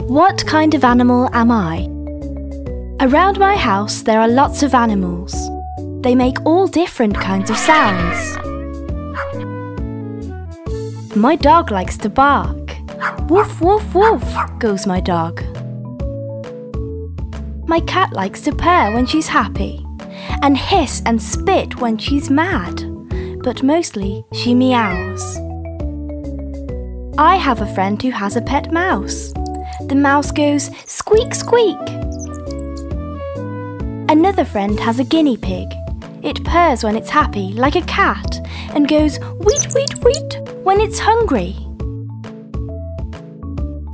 What kind of animal am I? Around my house there are lots of animals. They make all different kinds of sounds. My dog likes to bark. Woof, woof, woof, goes my dog. My cat likes to purr when she's happy and hiss and spit when she's mad, but mostly she meows. I have a friend who has a pet mouse. The mouse goes squeak, squeak. Another friend has a guinea pig. It purrs when it's happy, like a cat, and goes weet, weet, weet when it's hungry.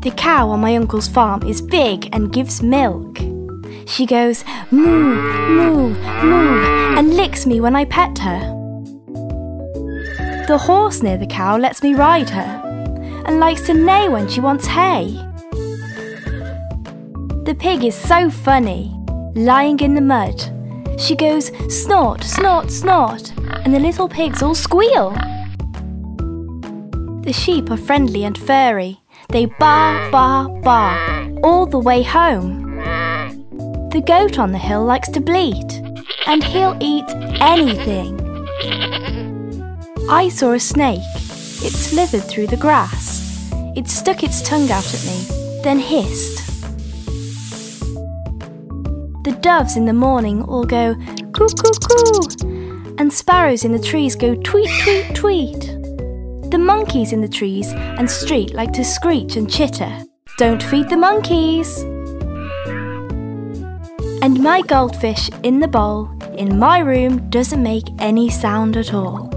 The cow on my uncle's farm is big and gives milk. She goes moo, moo, moo, and licks me when I pet her. The horse near the cow lets me ride her and likes to neigh when she wants hay. The pig is so funny, lying in the mud. She goes snort, snort, snort, and the little pigs all squeal. The sheep are friendly and furry. They bar, bar, bar all the way home. The goat on the hill likes to bleat, and he'll eat anything. I saw a snake. It slithered through the grass. It stuck its tongue out at me, then hissed. The doves in the morning all go coo coo coo, and sparrows in the trees go tweet tweet tweet. The monkeys in the trees and street like to screech and chitter. Don't feed the monkeys! And my goldfish in the bowl in my room doesn't make any sound at all.